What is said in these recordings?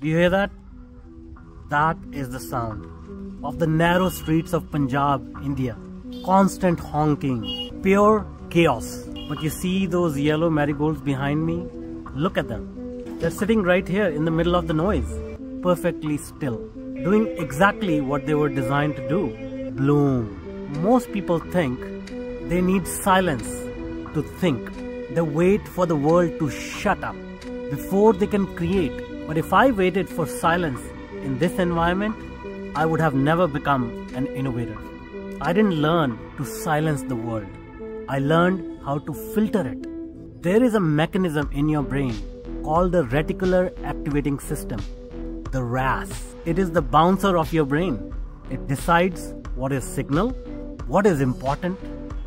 Do you hear that? That is the sound of the narrow streets of Punjab, India. Constant honking, pure chaos. But you see those yellow marigolds behind me? Look at them. They're sitting right here in the middle of the noise, perfectly still, doing exactly what they were designed to do bloom. Most people think they need silence to think. They wait for the world to shut up before they can create. But if I waited for silence in this environment, I would have never become an innovator. I didn't learn to silence the world. I learned how to filter it. There is a mechanism in your brain called the reticular activating system, the RAS. It is the bouncer of your brain. It decides what is signal, what is important,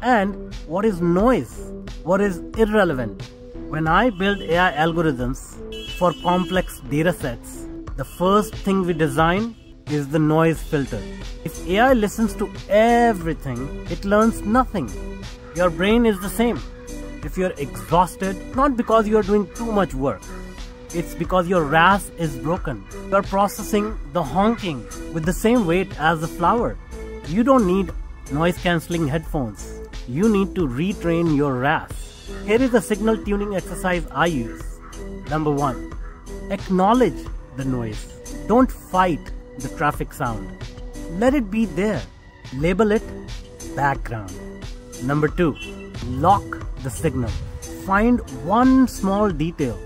and what is noise, what is irrelevant. When I build AI algorithms for complex datasets, the first thing we design is the noise filter. If AI listens to everything, it learns nothing. Your brain is the same. If you're exhausted, not because you're doing too much work, it's because your RAS is broken. You're processing the honking with the same weight as the flower. You don't need noise cancelling headphones. You need to retrain your RAS. Here is a signal tuning exercise I use. Number one, acknowledge the noise. Don't fight the traffic sound. Let it be there. Label it background. Number two, lock the signal. Find one small detail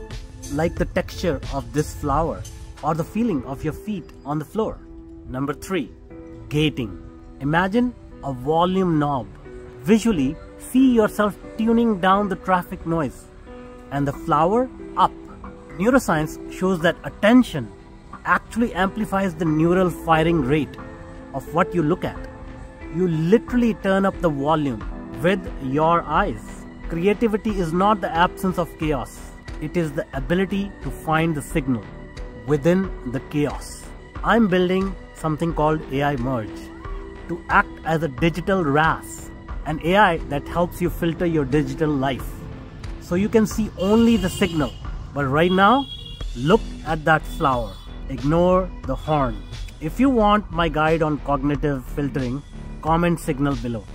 like the texture of this flower or the feeling of your feet on the floor. Number three, gating. Imagine a volume knob. Visually, see yourself tuning down the traffic noise and the flower up. Neuroscience shows that attention actually amplifies the neural firing rate of what you look at. You literally turn up the volume with your eyes. Creativity is not the absence of chaos, it is the ability to find the signal within the chaos. I'm building something called AI Merge to act as a digital RAS, an AI that helps you filter your digital life. So you can see only the signal. But right now, look at that flower. Ignore the horn. If you want my guide on cognitive filtering, comment signal below.